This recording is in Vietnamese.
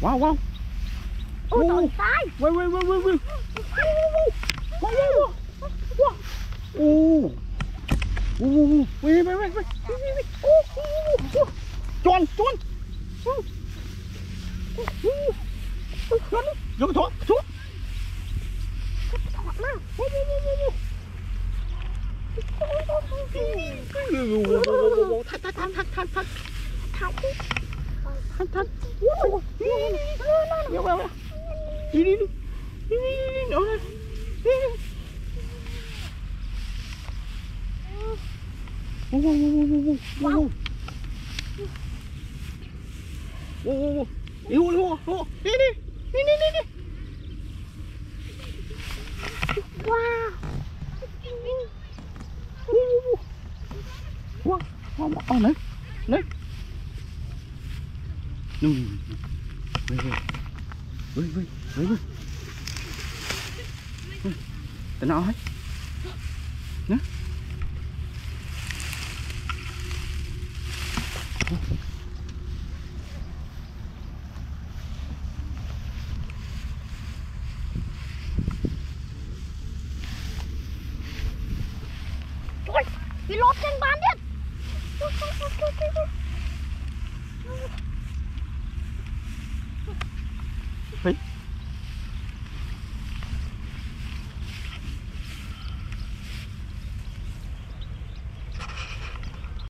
Wow, wow. Ôi, wow. trời sai. Wait, wait, wait, wait, wait. Wow, wow, wow. Wow. Ô. Ô, ô, ô. Wait, wait, wait, wait. Ô, ô, ô. Tròn, tròn. Tròn đi. Dừng thỏ, xuống. Thỏ mà. Ô, ô, ô, ô, ô. Thật, thật, thật, thật, thật, thật. Thanh Thanh Đi đi đi. Đi đi đi. Đi đi đi. Đi đi Wow Ô ô ô Đi, ô ô Đi đi. Đi đi đi đi. Wow. Wow. Wow Wow. Wow Wow Wow Nung. Wait, wait. Wait, wait. Wait, wait. Tao nói. Nè. Ôi, bị lột trên bàn điện. Hey